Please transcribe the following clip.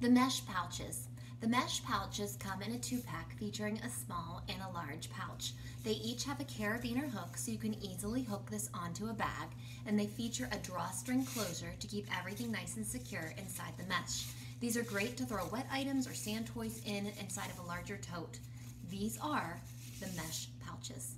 The mesh pouches. The mesh pouches come in a two pack featuring a small and a large pouch. They each have a carabiner hook so you can easily hook this onto a bag, and they feature a drawstring closure to keep everything nice and secure inside the mesh. These are great to throw wet items or sand toys in inside of a larger tote. These are the mesh pouches.